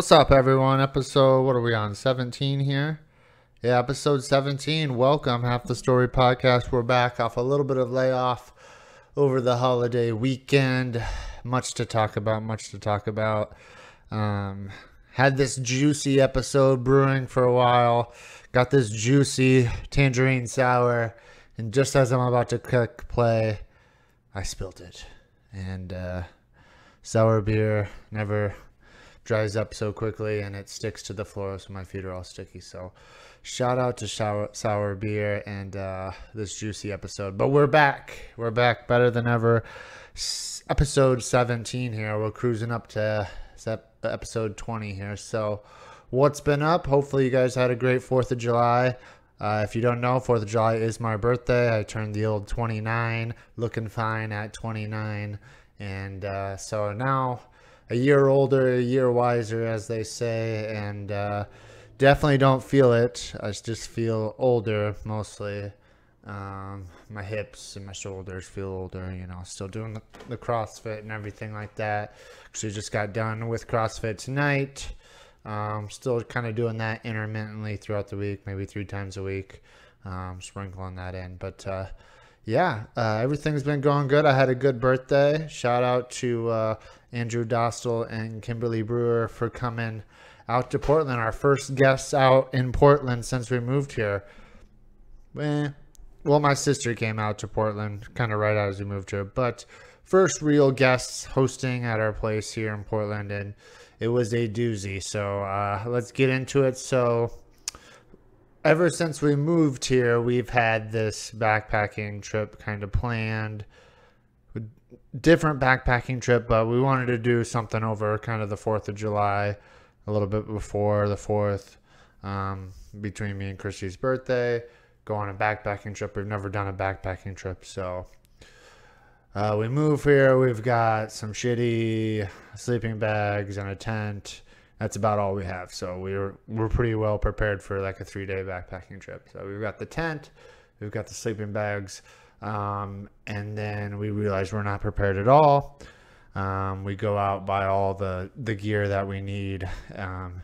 What's up, everyone? Episode, what are we on? 17 here? Yeah, episode 17. Welcome, Half the Story podcast. We're back off a little bit of layoff over the holiday weekend. Much to talk about, much to talk about. Um, had this juicy episode brewing for a while. Got this juicy tangerine sour. And just as I'm about to click play, I spilled it. And uh, sour beer never dries up so quickly and it sticks to the floor, so my feet are all sticky. So, shout out to sour, sour beer and uh, this juicy episode. But we're back. We're back better than ever. S- episode 17 here. We're cruising up to episode 20 here. So, what's been up? Hopefully, you guys had a great 4th of July. Uh, if you don't know, 4th of July is my birthday. I turned the old 29, looking fine at 29. And uh, so now a year older, a year wiser, as they say, and uh, definitely don't feel it. I just feel older mostly. Um, my hips and my shoulders feel older, you know, still doing the, the CrossFit and everything like that. Actually, just got done with CrossFit tonight. Um, still kind of doing that intermittently throughout the week, maybe three times a week, um, sprinkling that in. But uh, yeah, uh, everything's been going good. I had a good birthday. Shout out to uh, Andrew Dostal and Kimberly Brewer for coming out to Portland. Our first guests out in Portland since we moved here. Eh, well, my sister came out to Portland kind of right as we moved here, but first real guests hosting at our place here in Portland, and it was a doozy. So uh, let's get into it. So, ever since we moved here, we've had this backpacking trip kind of planned. Different backpacking trip, but we wanted to do something over kind of the 4th of July, a little bit before the 4th, um, between me and Christy's birthday. Go on a backpacking trip. We've never done a backpacking trip, so uh, we move here. We've got some shitty sleeping bags and a tent. That's about all we have. So we're we're pretty well prepared for like a three day backpacking trip. So we've got the tent, we've got the sleeping bags, um, and then we realize we're not prepared at all. Um, we go out buy all the the gear that we need. Um,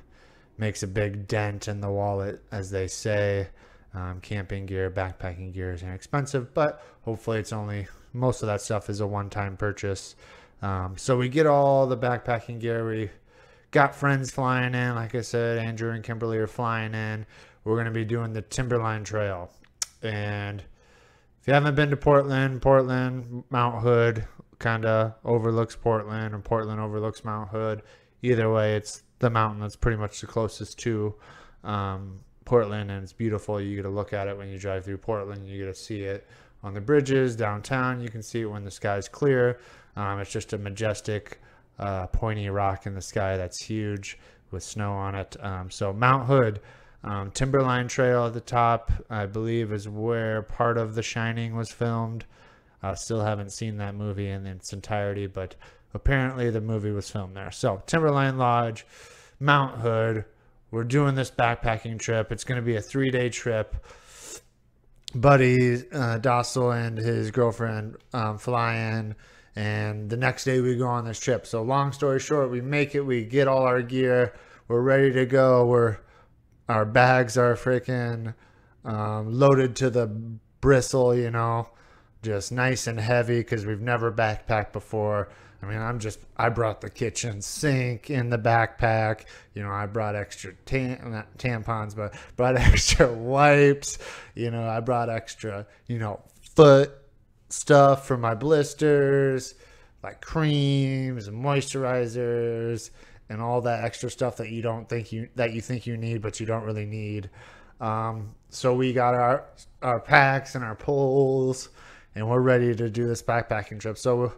makes a big dent in the wallet, as they say. Um, camping gear, backpacking gear is inexpensive, but hopefully it's only most of that stuff is a one-time purchase. Um, so we get all the backpacking gear. We got friends flying in. Like I said, Andrew and Kimberly are flying in. We're going to be doing the Timberline Trail. And if you haven't been to Portland, Portland, Mount Hood kind of overlooks Portland, and Portland overlooks Mount Hood. Either way, it's the mountain that's pretty much the closest to um, Portland, and it's beautiful. You get to look at it when you drive through Portland. You get to see it on the bridges downtown. You can see it when the sky's clear. Um, it's just a majestic, uh, pointy rock in the sky that's huge with snow on it. Um, so Mount Hood, um, Timberline Trail at the top, I believe, is where part of The Shining was filmed. I still haven't seen that movie in its entirety, but apparently the movie was filmed there. So Timberline Lodge, Mount Hood. We're doing this backpacking trip. It's going to be a three day trip. Buddy uh, Dostal and his girlfriend um, fly in, and the next day we go on this trip. So, long story short, we make it. We get all our gear. We're ready to go. We're our bags are freaking um, loaded to the bristle, you know, just nice and heavy because we've never backpacked before. I mean, I'm just, I brought the kitchen sink in the backpack. You know, I brought extra tam- tampons, but brought extra wipes. You know, I brought extra, you know, foot stuff for my blisters, like creams and moisturizers and all that extra stuff that you don't think you, that you think you need, but you don't really need. Um, so we got our, our packs and our poles and we're ready to do this backpacking trip. So,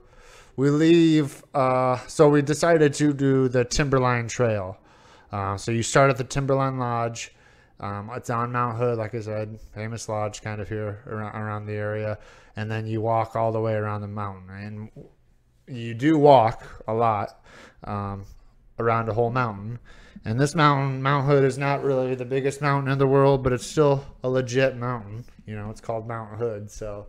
we leave. Uh, so we decided to do the Timberline Trail. Uh, so you start at the Timberline Lodge. Um, it's on Mount Hood, like I said, famous lodge kind of here around, around the area, and then you walk all the way around the mountain. And you do walk a lot um, around a whole mountain. And this mountain, Mount Hood, is not really the biggest mountain in the world, but it's still a legit mountain. You know, it's called Mount Hood, so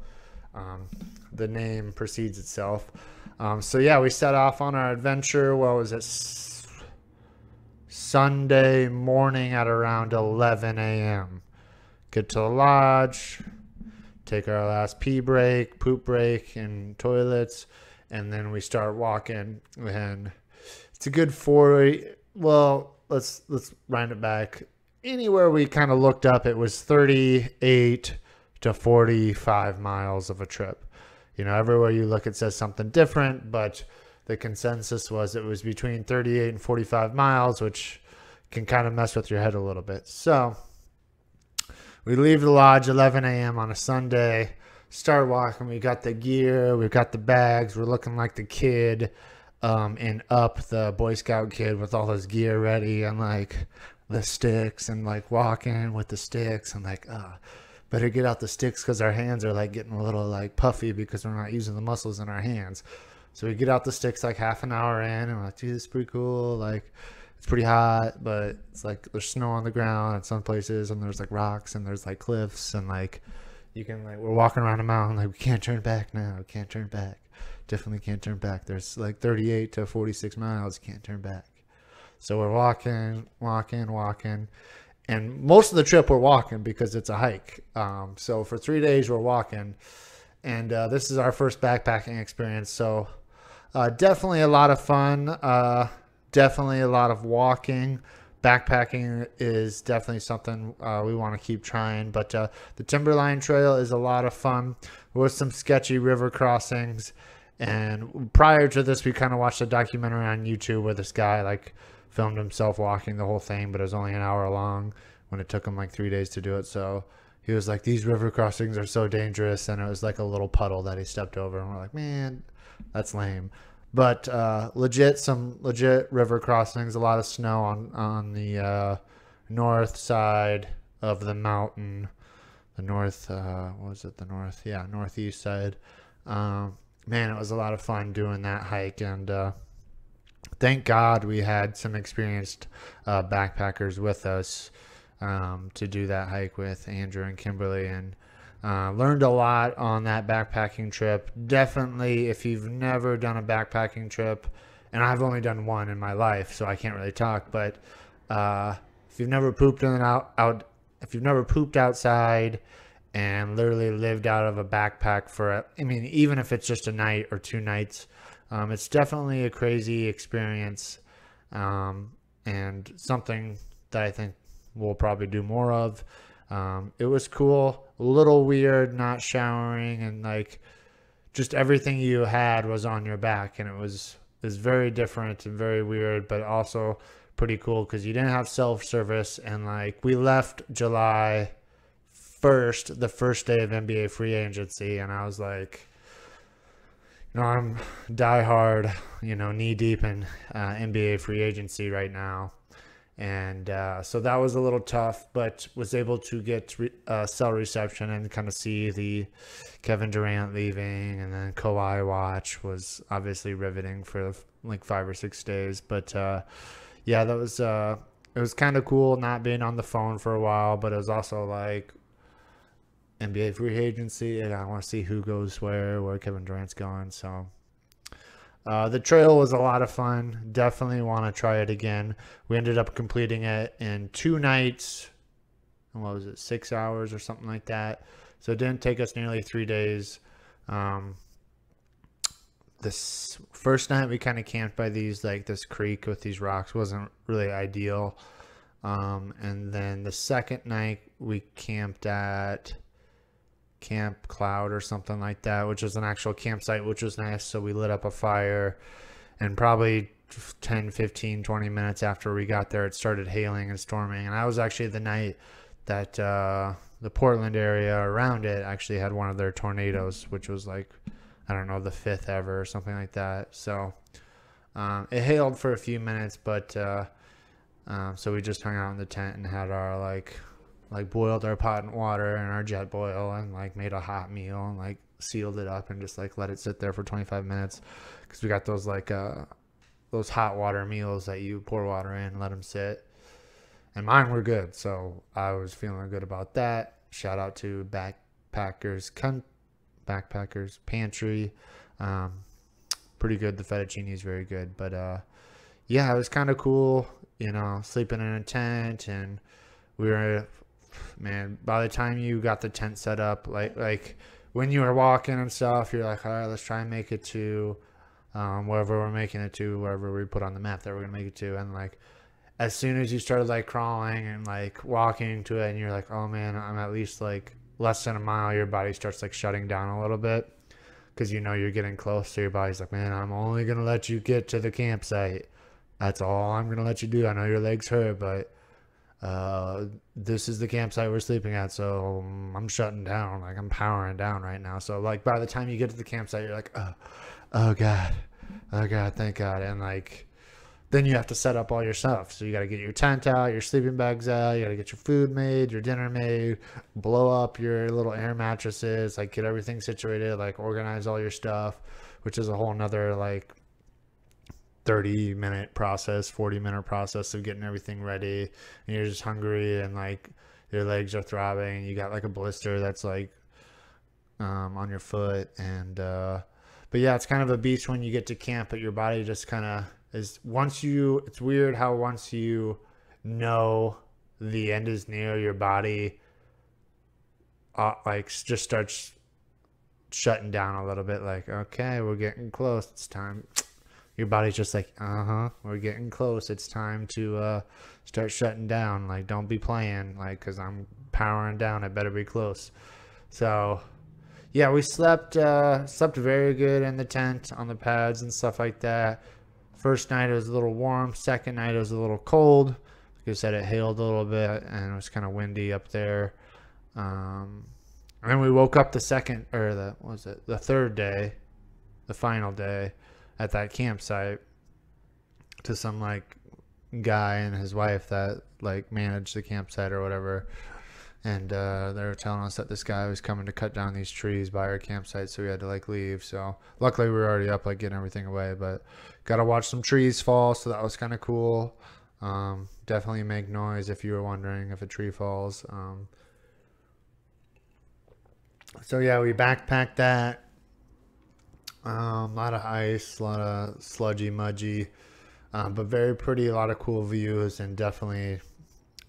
um, the name precedes itself. Um, so yeah, we set off on our adventure. What was it? Sunday morning at around 11 a.m. Get to the lodge, take our last pee break, poop break, and toilets, and then we start walking. And it's a good four. Well, let's let's round it back. Anywhere we kind of looked up, it was 38 to 45 miles of a trip. You know, everywhere you look, it says something different, but the consensus was it was between 38 and 45 miles, which can kind of mess with your head a little bit. So we leave the lodge 11 a.m. on a Sunday, start walking. We got the gear, we've got the bags, we're looking like the kid um, and up the Boy Scout kid with all his gear ready and like the sticks and like walking with the sticks and like. Uh, better get out the sticks because our hands are like getting a little like puffy because we're not using the muscles in our hands. So we get out the sticks like half an hour in, and we're like, dude, this is pretty cool. Like, it's pretty hot, but it's like there's snow on the ground in some places, and there's like rocks, and there's like cliffs, and like you can like we're walking around a mountain, like we can't turn back now, we can't turn back, definitely can't turn back. There's like 38 to 46 miles, can't turn back. So we're walking, walking, walking, and most of the trip we're walking because it's a hike. Um, so for three days we're walking, and uh, this is our first backpacking experience. So uh, definitely a lot of fun. Uh, definitely a lot of walking. Backpacking is definitely something uh, we want to keep trying. But uh, the Timberline Trail is a lot of fun with some sketchy river crossings. And prior to this, we kind of watched a documentary on YouTube where this guy like filmed himself walking the whole thing, but it was only an hour long when it took him like three days to do it. So he was like, "These river crossings are so dangerous," and it was like a little puddle that he stepped over, and we're like, "Man, that's lame." But uh, legit, some legit river crossings. A lot of snow on on the uh, north side of the mountain. The north, uh, what was it? The north, yeah, northeast side. Um, man, it was a lot of fun doing that hike, and uh, thank God we had some experienced uh, backpackers with us um, to do that hike with Andrew and Kimberly, and uh, learned a lot on that backpacking trip. Definitely, if you've never done a backpacking trip, and I've only done one in my life, so I can't really talk. But uh, if you've never pooped in out, out, if you've never pooped outside, and literally lived out of a backpack for, I mean, even if it's just a night or two nights, um, it's definitely a crazy experience, um, and something that I think we'll probably do more of. Um, it was cool, a little weird not showering and like just everything you had was on your back and it was is very different and very weird, but also pretty cool because you didn't have self service and like we left July first, the first day of NBA free agency, and I was like, you know, I'm die hard, you know, knee deep in uh, NBA free agency right now and uh, so that was a little tough, but was able to get re- uh, cell reception and kind of see the Kevin Durant leaving, and then Kawhi watch was obviously riveting for like five or six days. But uh, yeah, that was uh, it was kind of cool not being on the phone for a while, but it was also like NBA free agency, and I want to see who goes where, where Kevin Durant's going. So uh, the trail was a lot of fun. Definitely want to try it again. We ended up completing it in two nights. What was it, six hours or something like that? So it didn't take us nearly three days. Um, this first night we kind of camped by these like this creek with these rocks wasn't really ideal. Um, and then the second night we camped at Camp Cloud or something like that, which was an actual campsite, which was nice. So we lit up a fire and probably 10, 15, 20 minutes after we got there, it started hailing and storming. And I was actually the night that uh, the Portland area around it actually had one of their tornadoes, which was like, I don't know, the fifth ever or something like that. So um, it hailed for a few minutes, but uh, um, so we just hung out in the tent and had our like like boiled our pot and water and our Jetboil and like made a hot meal and like sealed it up and just like let it sit there for 25 minutes. Because we got those like uh those hot water meals that you pour water in and let them sit. And mine were good so i was feeling good about that. Shout out to backpackers Con- backpackers pantry. Um pretty good. The fettuccine is very good but uh yeah it was kind of cool you know, sleeping in a tent and we were man, by the time you got the tent set up, like like when you were walking and stuff, you're like, all right, let's try and make it to um, wherever we're making it to, wherever we put on the map that we're gonna make it to, and like as soon as you started like crawling and like walking to it, and you're like, oh man, I'm at least like less than a mile, your body starts like shutting down a little bit because you know you're getting close. So your body's like, man, I'm only gonna let you get to the campsite. That's all I'm gonna let you do. I know your legs hurt, but uh, this is the campsite we're sleeping at, so I'm shutting down. Like I'm powering down right now. So like by the time you get to the campsite, you're like, oh, oh god, oh god, thank God, and like then you have to set up all your stuff. So you got to get your tent out, your sleeping bags out, you got to get your food made, your dinner made, blow up your little air mattresses, like get everything situated, like organize all your stuff, which is a whole nother like 30 minute process, 40 minute process of getting everything ready. And you're just hungry and like your legs are throbbing. You got like a blister that's like um, on your foot. And, uh, but yeah, it's kind of a beast when you get to camp, but your body just kind of is once you, it's weird how once you know the end is near, your body uh, like just starts shutting down a little bit. Like, okay, we're getting close. It's time your body's just like, uh huh, we're getting close. It's time to uh, start shutting down. Like, don't be playing, like, because I'm powering down. I better be close. So, yeah, we slept uh, slept very good in the tent on the pads and stuff like that. First night it was a little warm. Second night it was a little cold. Like I said, it hailed a little bit and it was kind of windy up there. Um, and then we woke up the second or the was it the third day, the final day at that campsite to some like guy and his wife that like managed the campsite or whatever. And uh, they were telling us that this guy was coming to cut down these trees by our campsite so we had to like leave. So luckily we were already up like getting everything away but got to watch some trees fall so that was kind of cool. Um, definitely make noise if you were wondering if a tree falls. Um, so yeah we backpacked that um, a lot of ice, a lot of sludgy, mudgy, um, but very pretty. A lot of cool views, and definitely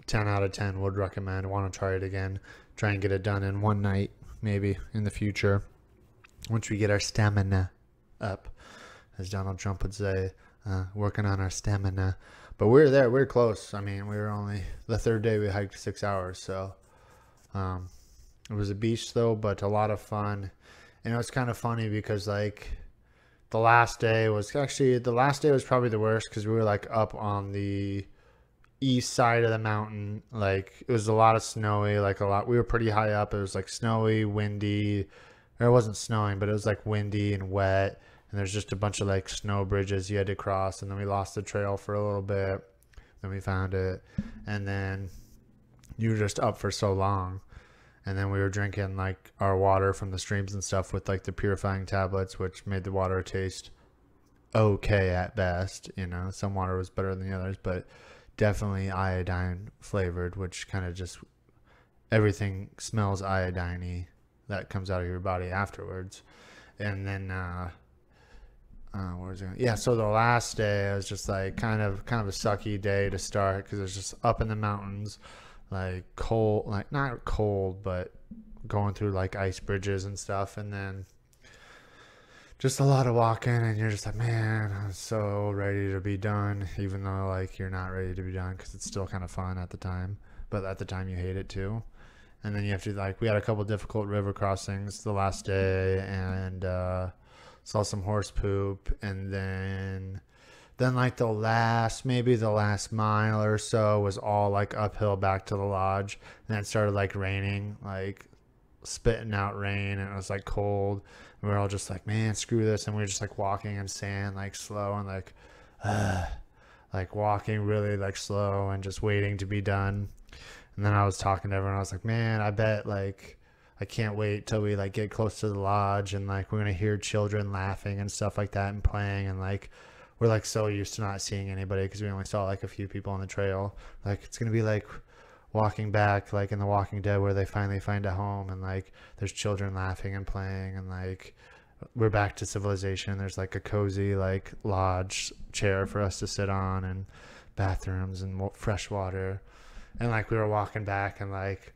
10 out of 10 would recommend. Want to try it again? Try and get it done in one night, maybe in the future. Once we get our stamina up, as Donald Trump would say, uh, working on our stamina. But we are there. We are close. I mean, we were only the third day. We hiked six hours, so um, it was a beach though, but a lot of fun and it was kind of funny because like the last day was actually the last day was probably the worst because we were like up on the east side of the mountain. Like it was a lot of snowy like a lot we were pretty high up. It was like snowy windy. Or it wasn't snowing but it was like windy and wet. And there's just a bunch of like snow bridges you had to cross. And then we lost the trail for a little bit. Then we found it. And then you were just up for so long and then we were drinking like our water from the streams and stuff with like the purifying tablets which made the water taste okay at best you know some water was better than the others but definitely iodine flavored which kind of just everything smells iodiney that comes out of your body afterwards and then uh uh, where was it? Yeah, so the last day it was just like kind of kind of a sucky day to start because it was just up in the mountains like cold, like not cold, but going through like ice bridges and stuff, and then just a lot of walking, and you're just like, man, I'm so ready to be done, even though like you're not ready to be done because it's still kind of fun at the time, but at the time you hate it too. And then you have to like we had a couple difficult river crossings the last day, and uh, saw some horse poop, and then then like the last, maybe the last mile or so was all like uphill back to the lodge. And then it started like raining, like spitting out rain and it was like cold. And we were all just like, man, screw this. And we were just like walking in sand, like slow and like, uh, like walking really like slow and just waiting to be done. And then I was talking to everyone. I was like, man, I bet like I can't wait till we like get close to the lodge and like we're gonna hear children laughing and stuff like that and playing and like we're like so used to not seeing anybody because we only saw like a few people on the trail. Like it's gonna be like walking back like in the walking dead where they finally find a home and like there's children laughing and playing and like we're back to civilization there's like a cozy like lodge chair for us to sit on and bathrooms and fresh water. And like we were walking back, and like,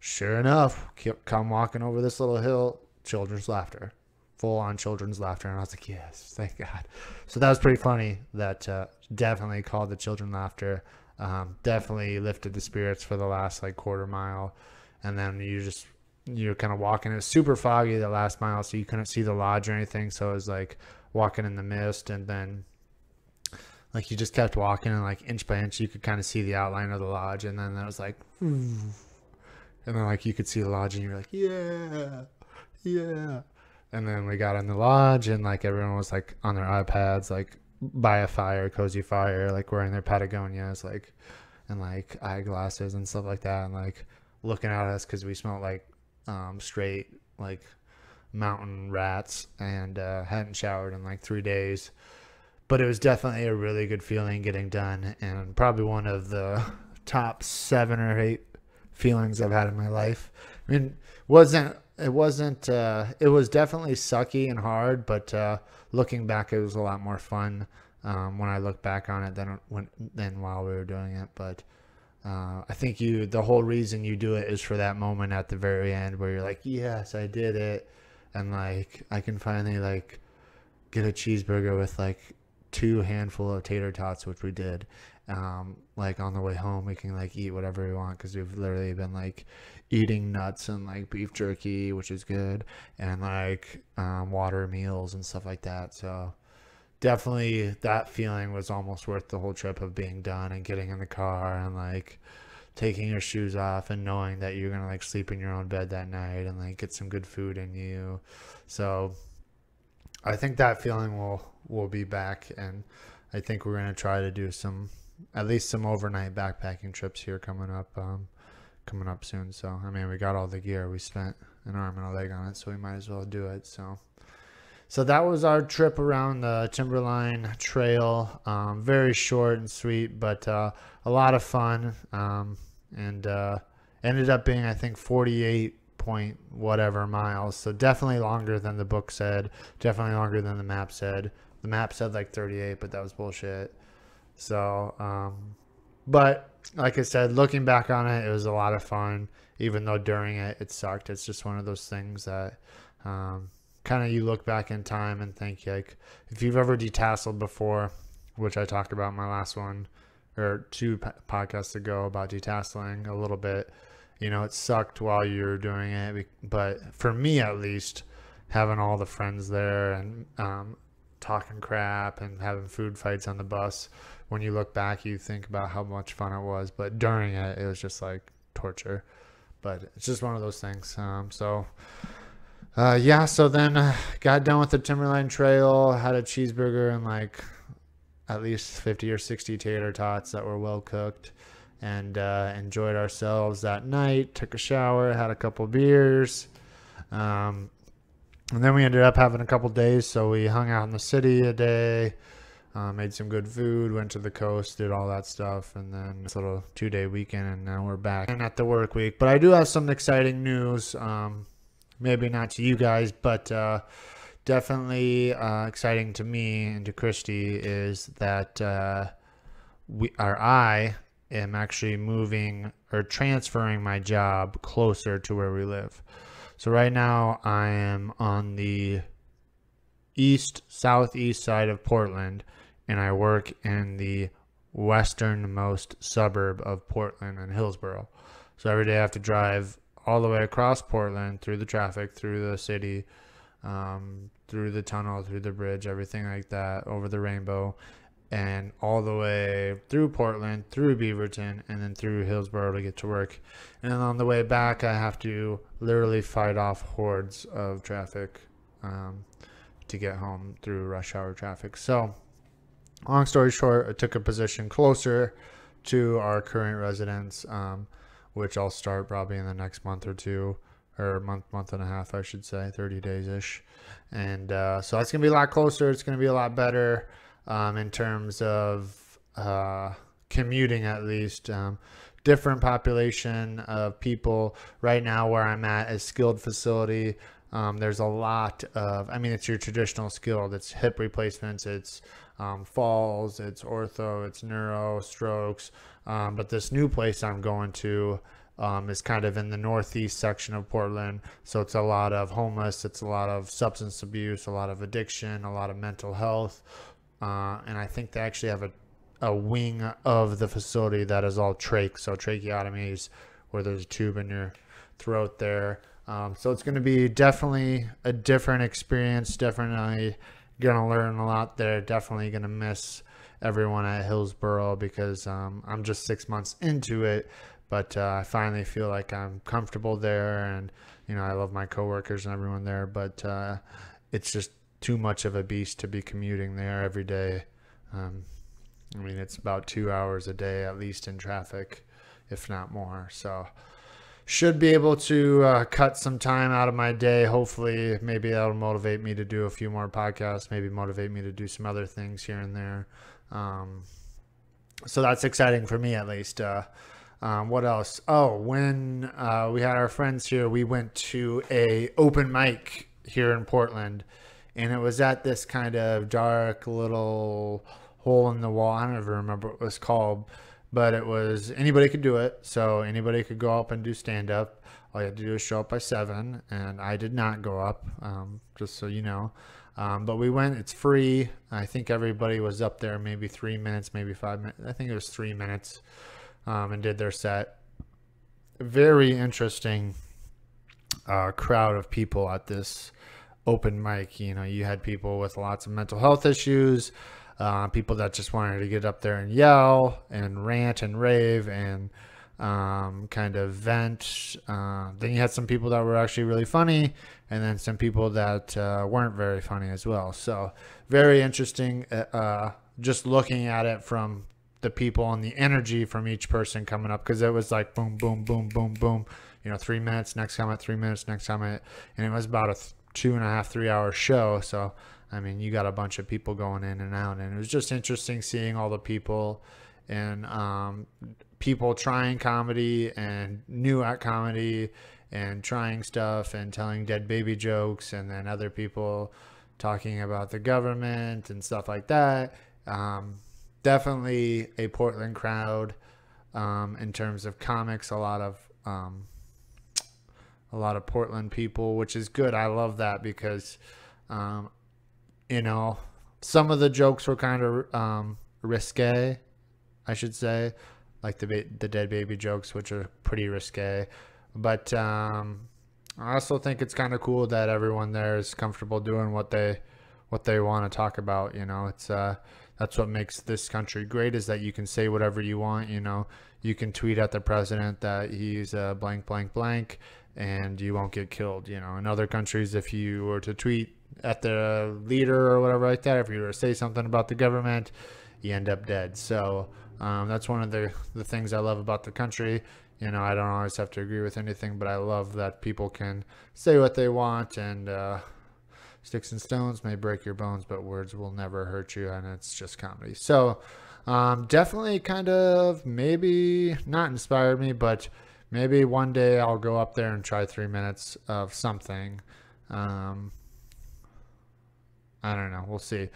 sure enough, come walking over this little hill, children's laughter, full on children's laughter, and I was like, yes, thank God. So that was pretty funny. That uh, definitely called the children laughter. Um, definitely lifted the spirits for the last like quarter mile, and then you just you're kind of walking. It was super foggy the last mile, so you couldn't see the lodge or anything. So it was like walking in the mist, and then like you just kept walking, and like inch by inch, you could kind of see the outline of the lodge, and then it was like, and then like you could see the lodge, and you're like, yeah, yeah. And then we got in the lodge, and like everyone was like on their iPads, like by a fire, cozy fire, like wearing their Patagonias, like and like eyeglasses and stuff like that, and like looking at us because we smelled like um, straight like mountain rats and uh, hadn't showered in like three days. But it was definitely a really good feeling getting done, and probably one of the top seven or eight feelings I've had in my life. I mean, wasn't it wasn't uh, it was definitely sucky and hard, but uh, looking back, it was a lot more fun um, when I look back on it than when than while we were doing it. But uh, I think you the whole reason you do it is for that moment at the very end where you're like, yes, I did it, and like I can finally like get a cheeseburger with like two handful of tater tots, which we did. Um, like on the way home, we can like eat whatever we want because we've literally been like eating nuts and like beef jerky, which is good, and like um, water meals and stuff like that. So definitely that feeling was almost worth the whole trip of being done and getting in the car and like taking your shoes off and knowing that you're gonna like sleep in your own bed that night and like get some good food in you. So I think that feeling will will be back and I think we're gonna try to do some at least some overnight backpacking trips here coming up um, coming up soon. So I mean we got all the gear. We spent an arm and a leg on it, so we might as well do it. So so that was our trip around the Timberline Trail. Um, very short and sweet, but uh, a lot of fun. Um, and uh, ended up being, I think, 48 point whatever miles. So definitely longer than the book said. Definitely longer than the map said. The map said like 38, but that was bullshit. So, um, but like I said, looking back on it, it was a lot of fun. Even though during it it sucked. It's just one of those things that um, kind of you look back in time and think like if you've ever detasseled before, which I talked about in my last one or two podcasts ago about detasseling a little bit. You know, it sucked while you were doing it, but for me at least, having all the friends there and um, talking crap and having food fights on the bus, when you look back, you think about how much fun it was. But during it, it was just like torture. But it's just one of those things. Um, so uh, yeah, so then uh, got done with the Timberline Trail, had a cheeseburger and like at least 50 or 60 tater tots that were well cooked, and uh, enjoyed ourselves that night. Took a shower, had a couple beers. Um, and then we ended up having a couple days, so we hung out in the city a day, uh, made some good food, went to the coast, did all that stuff, and then this little two day weekend, and now we're back and at the work week. But I do have some exciting news. Um, maybe not to you guys, but uh, definitely uh, exciting to me and to Christy is that uh, we, or I am actually moving or transferring my job closer to where we live. So right now I am on the east southeast side of Portland, and I work in the westernmost suburb of Portland and Hillsboro. So every day I have to drive all the way across Portland through the traffic, through the city, um, through the tunnel, through the bridge, everything like that, over the rainbow, and all the way through Portland, through Beaverton, and then through Hillsboro to get to work. And on the way back, I have to literally fight off hordes of traffic um, to get home through rush hour traffic. So, long story short, I took a position closer to our current residence. Um, which I'll start probably in the next month or two, or month, month and a half, I should say, 30 days ish. And uh, so that's going to be a lot closer. It's going to be a lot better um, in terms of uh, commuting, at least. Um, different population of people. Right now, where I'm at is skilled facility. Um, there's a lot of, I mean, it's your traditional skilled. It's hip replacements. It's um, falls, it's ortho, it's neuro, strokes. Um, but this new place I'm going to um, is kind of in the northeast section of Portland. So it's a lot of homeless, it's a lot of substance abuse, a lot of addiction, a lot of mental health. Uh, and I think they actually have a, a wing of the facility that is all trach, so tracheotomies, where there's a tube in your throat there. Um, so it's going to be definitely a different experience. Definitely going to learn a lot there. Definitely going to miss everyone at Hillsboro because um, I'm just six months into it. But uh, I finally feel like I'm comfortable there, and you know I love my coworkers and everyone there. But uh, it's just too much of a beast to be commuting there every day. Um, I mean, it's about two hours a day at least in traffic, if not more. So should be able to uh, cut some time out of my day. Hopefully, maybe that'll motivate me to do a few more podcasts. Maybe motivate me to do some other things here and there. Um, so that's exciting for me, at least. Uh, um, what else? Oh, when uh, we had our friends here, we went to a open mic here in Portland, and it was at this kind of dark little hole in the wall. I don't even remember what it was called, but it was anybody could do it. So anybody could go up and do stand up. All you had to do is show up by seven, and I did not go up, um, just so you know. Um, but we went. It's free. I think everybody was up there maybe three minutes, maybe five minutes. I think it was three minutes um, and did their set. Very interesting uh, crowd of people at this open mic. You know, you had people with lots of mental health issues, uh, people that just wanted to get up there and yell and rant and rave and um, kind of vent. Uh, then you had some people that were actually really funny, and then some people that uh, weren't very funny as well. So very interesting. Uh, just looking at it from the people and the energy from each person coming up because it was like boom, boom, boom, boom, boom. You know, three minutes, next comment, three minutes, next comment, and it was about a th- two and a half, three hour show. So, I mean, you got a bunch of people going in and out, and it was just interesting seeing all the people and um, people trying comedy and new at comedy and trying stuff and telling dead baby jokes, and then other people talking about the government and stuff like that. Um, definitely a Portland crowd um, in terms of comics. A lot of um, a lot of Portland people, which is good. I love that because um, you know some of the jokes were kind of um, risque, I should say, like the ba- the dead baby jokes, which are pretty risque. But um, I also think it's kind of cool that everyone there is comfortable doing what they what they want to talk about. You know, it's uh, that's what makes this country great is that you can say whatever you want. You know, you can tweet at the president that he's a blank, blank, blank, and you won't get killed. You know, in other countries, if you were to tweet at the leader or whatever like that, if you were to say something about the government, you end up dead. So um, that's one of the the things I love about the country. You know, I don't always have to agree with anything, but I love that people can say what they want and. Uh, Sticks and stones may break your bones, but words will never hurt you, and it's just comedy. So, um, definitely kind of maybe not inspired me, but maybe one day I'll go up there and try three minutes of something. Um, I don't know. We'll see.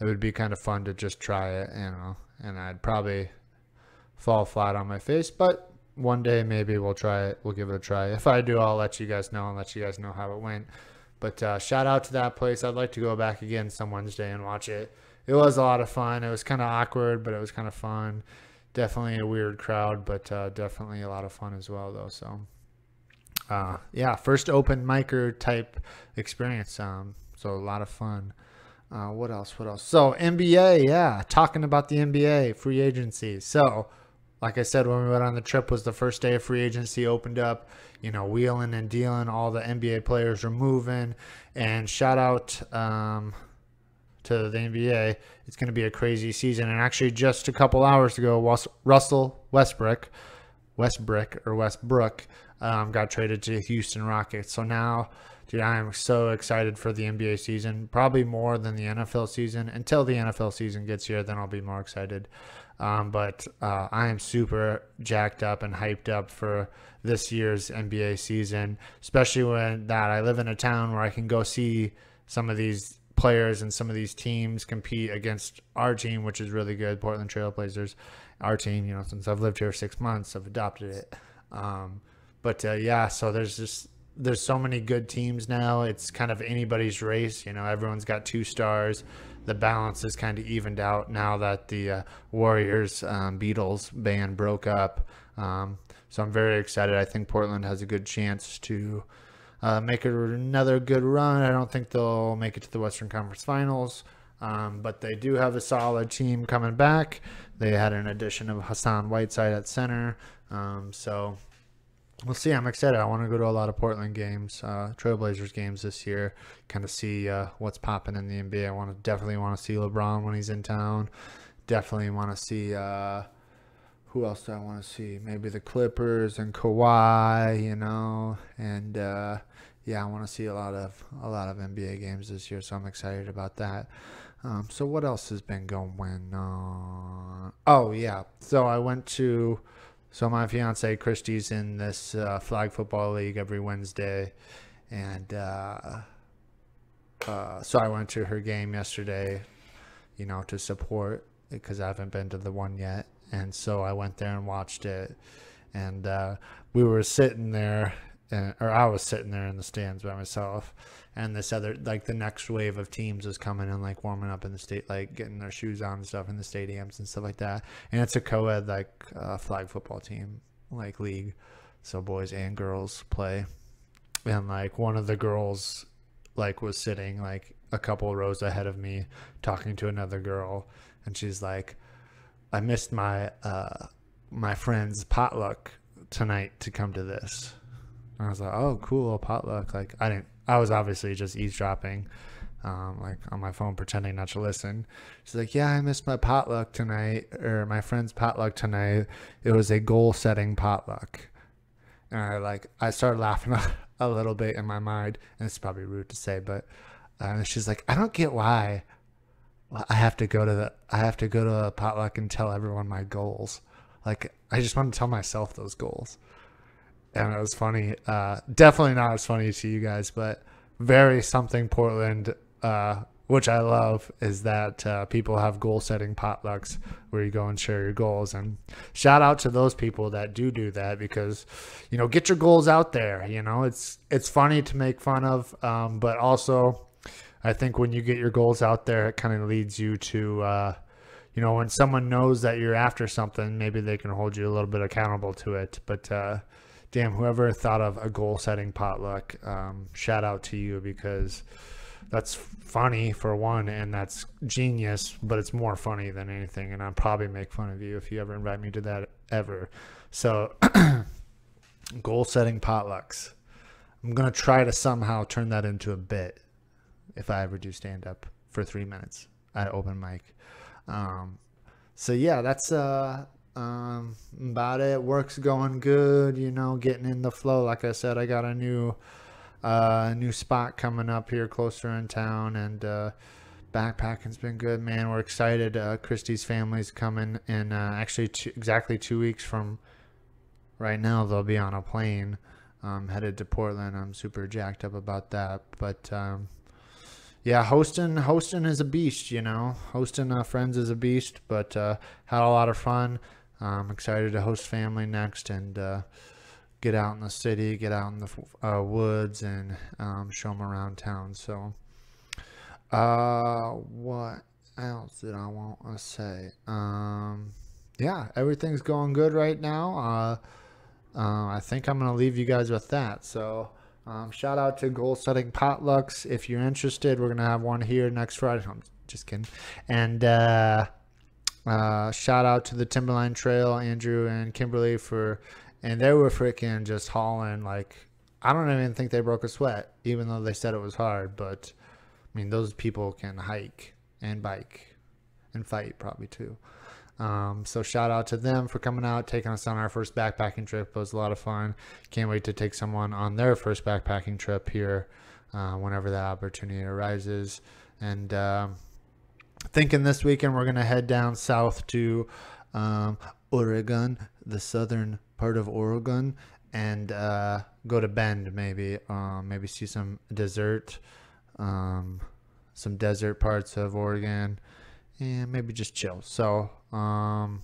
It would be kind of fun to just try it, you know, and I'd probably fall flat on my face, but one day maybe we'll try it. We'll give it a try. If I do, I'll let you guys know and let you guys know how it went. But uh, shout out to that place. I'd like to go back again some Wednesday and watch it. It was a lot of fun. It was kind of awkward, but it was kind of fun. Definitely a weird crowd, but uh, definitely a lot of fun as well, though. So, uh, yeah, first open micer type experience. Um, so a lot of fun. Uh, what else? What else? So NBA, yeah, talking about the NBA free agency. So like I said, when we went on the trip, was the first day of free agency opened up. You know, wheeling and dealing, all the NBA players are moving. And shout out um, to the NBA. It's going to be a crazy season. And actually, just a couple hours ago, Russell Westbrook, Westbrook or Westbrook, um, got traded to Houston Rockets. So now, dude, I am so excited for the NBA season. Probably more than the NFL season. Until the NFL season gets here, then I'll be more excited. Um, but uh, I am super jacked up and hyped up for this year's NBA season, especially when that I live in a town where I can go see some of these players and some of these teams compete against our team, which is really good. Portland Trailblazers, our team. You know, since I've lived here six months, I've adopted it. Um, but uh, yeah, so there's just there's so many good teams now. It's kind of anybody's race. You know, everyone's got two stars. The balance is kind of evened out now that the uh, Warriors um, Beatles band broke up. Um, so I'm very excited. I think Portland has a good chance to uh, make it another good run. I don't think they'll make it to the Western Conference Finals, um, but they do have a solid team coming back. They had an addition of Hassan Whiteside at center. Um, so we'll see. I'm excited. I want to go to a lot of Portland games, uh, Trailblazers games this year. Kind of see uh, what's popping in the NBA. I want to definitely want to see LeBron when he's in town. Definitely want to see. Uh, who else do I want to see? Maybe the Clippers and Kawhi, you know, and uh, yeah, I want to see a lot of a lot of NBA games this year, so I'm excited about that. Um, so what else has been going on? Oh yeah, so I went to so my fiance Christy's in this uh, flag football league every Wednesday, and uh, uh, so I went to her game yesterday, you know, to support because I haven't been to the one yet, and so I went there and watched it, and uh, we were sitting there, and, or I was sitting there in the stands by myself, and this other like the next wave of teams was coming and like warming up in the state like getting their shoes on and stuff in the stadiums and stuff like that. And it's a co-ed like uh, flag football team like league. So boys and girls play. And like one of the girls like was sitting like a couple rows ahead of me talking to another girl. And she's like i missed my uh my friend's potluck tonight to come to this. And i was like oh cool potluck. Like i didn't I was obviously just eavesdropping, um, like on my phone, pretending not to listen. She's like, "Yeah, I missed my potluck tonight, or my friend's potluck tonight. It was a goal-setting potluck." And I like, I started laughing a little bit in my mind, and it's probably rude to say, but uh, she's like, "I don't get why." I have to go to the I have to go to a potluck and tell everyone my goals. Like I just want to tell myself those goals and it was funny. Uh, definitely not as funny to you guys, but very something Portland, uh, which I love, is that uh, people have goal setting potlucks where you go and share your goals. And shout out to those people that do do that because, you know, get your goals out there. You know, it's it's funny to make fun of, um, but also, I think when you get your goals out there, it kind of leads you to. Uh, you know, when someone knows that you're after something, maybe they can hold you a little bit accountable to it. But uh, damn, whoever thought of a goal setting potluck, um, shout out to you because that's funny for one, and that's genius, but it's more funny than anything. And I'll probably make fun of you if you ever invite me to that ever. So, goal setting potlucks. I'm going to try to somehow turn that into a bit if I ever do stand up for three minutes at open mic. Um, so yeah, that's uh um, about it. Work's going good, you know, getting in the flow. Like I said, I got a new uh, new spot coming up here closer in town, and uh, backpacking's been good, man. We're excited. Uh, Christy's family's coming in uh, actually two, exactly two weeks from right now. They'll be on a plane um, headed to Portland. I'm super jacked up about that, but. Um, yeah, hosting hosting is a beast, you know. Hosting uh, friends is a beast, but uh, had a lot of fun. I'm excited to host family next and uh, get out in the city, get out in the uh, woods, and um, show them around town. So, uh, what else did I want to say? Um, yeah, everything's going good right now. Uh, uh, I think I'm gonna leave you guys with that. So. Um, shout out to goal setting potlucks. If you're interested, we're gonna have one here next Friday. I'm just kidding. And uh, uh, shout out to the Timberline Trail, Andrew and Kimberly for, and they were freaking just hauling like I don't even think they broke a sweat, even though they said it was hard. But I mean, those people can hike and bike and fight probably too. Um, so shout out to them for coming out, taking us on our first backpacking trip. It was a lot of fun. Can't wait to take someone on their first backpacking trip here uh, whenever that opportunity arises. And um, thinking this weekend we're gonna head down south to um, Oregon, the southern part of Oregon, and uh, go to Bend maybe, um, maybe see some dessert. Um, some desert parts of Oregon, and maybe just chill. So, um,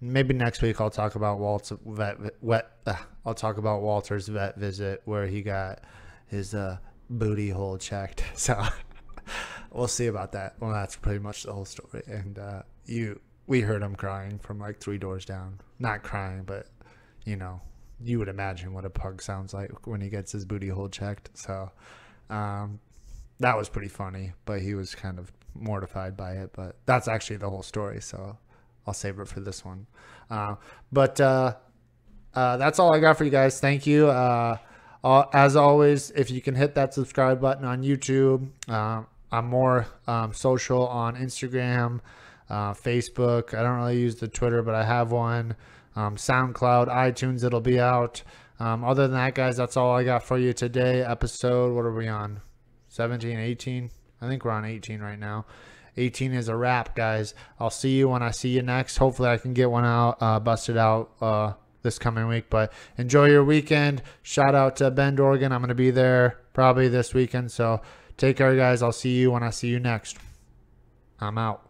maybe next week I'll talk about Walt's vet. Wet. Uh, I'll talk about Walter's vet visit where he got his uh, booty hole checked. So we'll see about that. Well, that's pretty much the whole story. And uh, you, we heard him crying from like three doors down. Not crying, but you know, you would imagine what a pug sounds like when he gets his booty hole checked. So um, that was pretty funny, but he was kind of mortified by it. But that's actually the whole story. So I'll save it for this one. Uh, but uh, uh, that's all I got for you guys. Thank you. Uh, as always, if you can hit that subscribe button on YouTube, uh, I'm more um, social on Instagram, uh, Facebook. I don't really use the Twitter, but I have one. Um, SoundCloud, iTunes, it'll be out. Um, other than that, guys, that's all I got for you today. Episode, what are we on? 17, 18? I think we're on 18 right now. 18 is a wrap, guys. I'll see you when I see you next. Hopefully, I can get one out, uh, busted out uh, this coming week. But enjoy your weekend. Shout out to Bend, Oregon. I'm going to be there probably this weekend. So take care, guys. I'll see you when I see you next. I'm out.